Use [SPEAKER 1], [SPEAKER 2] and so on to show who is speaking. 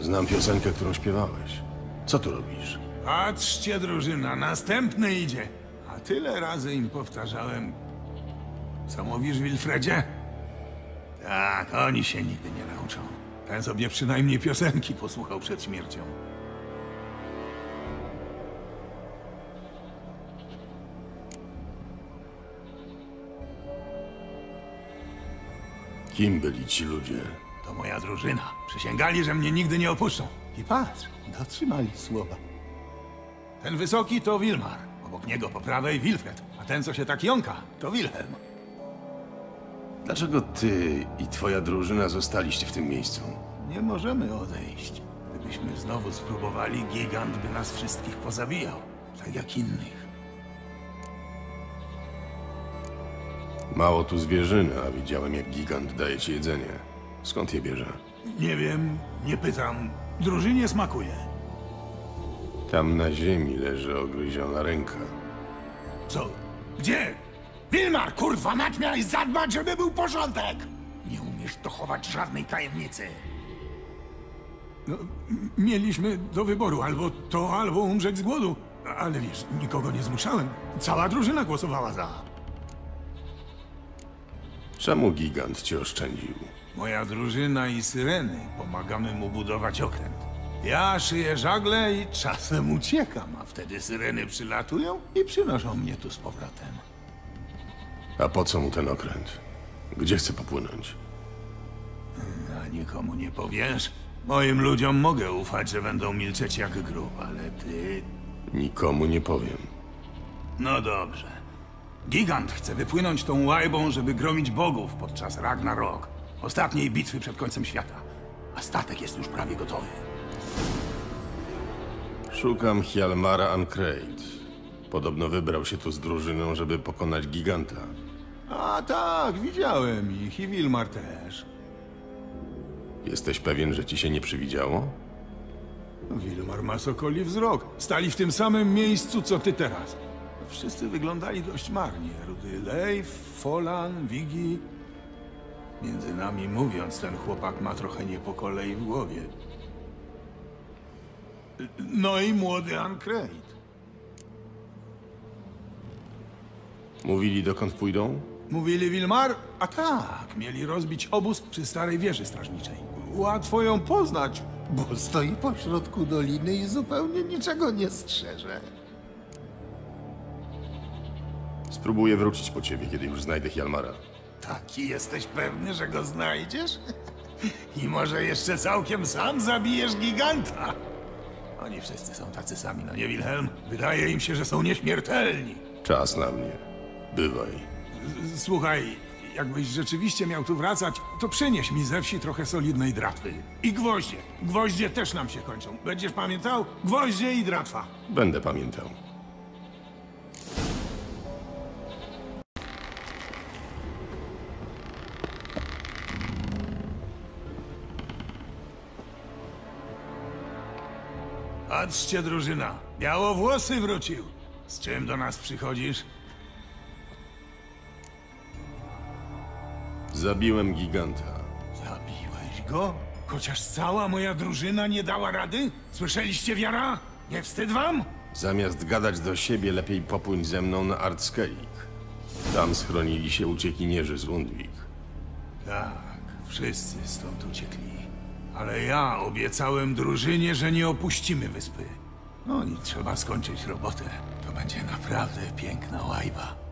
[SPEAKER 1] Znam piosenkę, którą śpiewałeś. Co tu robisz?
[SPEAKER 2] Patrzcie, drużyna, następny idzie. A tyle razy im powtarzałem. Co mówisz, Wilfredzie? Tak, oni się nigdy nie nauczą. Ten sobie przynajmniej piosenki posłuchał przed śmiercią.
[SPEAKER 1] Kim byli ci ludzie?
[SPEAKER 2] To moja drużyna. Przysięgali, że mnie nigdy nie opuszczą. I patrz, dotrzymali słowa. Ten wysoki to Wilmar. Obok niego po prawej Wilfred. A ten, co się tak jąka, to Wilhelm.
[SPEAKER 1] Dlaczego ty i twoja drużyna zostaliście w tym miejscu?
[SPEAKER 2] Nie możemy odejść. Gdybyśmy znowu spróbowali, gigant by nas wszystkich pozabijał. Tak jak innych.
[SPEAKER 1] Mało tu zwierzyny, a widziałem jak gigant daje ci jedzenie. Skąd je bierze?
[SPEAKER 2] Nie wiem, nie pytam. Drużynie smakuje.
[SPEAKER 1] Tam na ziemi leży ogryziona ręka.
[SPEAKER 2] Co? Gdzie? Wilmar, kurwa, mać miałeś zadbać, żeby był porządek! Nie umiesz dochować żadnej tajemnicy. No, mieliśmy do wyboru albo to, albo umrzeć z głodu. Ale wiesz, nikogo nie zmuszałem. Cała drużyna głosowała za.
[SPEAKER 1] Czemu gigant cię oszczędził?
[SPEAKER 2] Moja drużyna i syreny pomagamy mu budować okręt. Ja szyję żagle i czasem uciekam, a wtedy syreny przylatują i przynoszą mnie tu z powrotem.
[SPEAKER 1] A po co mu ten okręt? Gdzie chce popłynąć?
[SPEAKER 2] A nikomu nie powiesz? Moim ludziom mogę ufać, że będą milczeć jak grób, ale ty...
[SPEAKER 1] Nikomu nie powiem.
[SPEAKER 2] No dobrze. Gigant chce wypłynąć tą łajbą, żeby gromić bogów podczas Ragnarok. Ostatniej bitwy przed końcem świata. A statek jest już prawie gotowy.
[SPEAKER 1] Szukam Hjalmara Ancreit. Podobno wybrał się tu z drużyną, żeby pokonać giganta.
[SPEAKER 2] A tak, widziałem ich i Wilmar też.
[SPEAKER 1] Jesteś pewien, że ci się nie przywidziało?
[SPEAKER 2] Wilmar ma sokoli wzrok. Stali w tym samym miejscu, co ty teraz. Wszyscy wyglądali dość marnie. Rudy Leif, Folan, Wigi. Między nami mówiąc, ten chłopak ma trochę nie po kolei w głowie. No i młody Ancreit.
[SPEAKER 1] Mówili dokąd pójdą?
[SPEAKER 2] Mówili Wilmar? A tak, mieli rozbić obóz przy starej wieży strażniczej. Łatwo ją poznać, bo stoi pośrodku doliny i zupełnie niczego nie strzeże.
[SPEAKER 1] Spróbuję wrócić po ciebie, kiedy już znajdę Hjalmara.
[SPEAKER 2] Taki jesteś pewny, że go znajdziesz? I może jeszcze całkiem sam zabijesz giganta? Oni wszyscy są tacy sami, no nie Wilhelm? Wydaje im się, że są nieśmiertelni.
[SPEAKER 1] Czas na mnie. Bywaj.
[SPEAKER 2] S- Słuchaj, jakbyś rzeczywiście miał tu wracać, to przynieś mi ze wsi trochę solidnej dratwy. I gwoździe. Gwoździe też nam się kończą. Będziesz pamiętał? Gwoździe i dratwa.
[SPEAKER 1] Będę pamiętał.
[SPEAKER 2] Patrzcie, drużyna. Białowłosy wrócił. Z czym do nas przychodzisz?
[SPEAKER 1] Zabiłem giganta.
[SPEAKER 2] Zabiłeś go? Chociaż cała moja drużyna nie dała rady? Słyszeliście, wiara? Nie wstyd wam?
[SPEAKER 1] Zamiast gadać do siebie, lepiej popłyń ze mną na Artskelik. Tam schronili się uciekinierzy z Lundwik.
[SPEAKER 2] Tak, wszyscy stąd uciekli. Ale ja obiecałem drużynie, że nie opuścimy wyspy. No i trzeba skończyć robotę. To będzie naprawdę piękna łajba.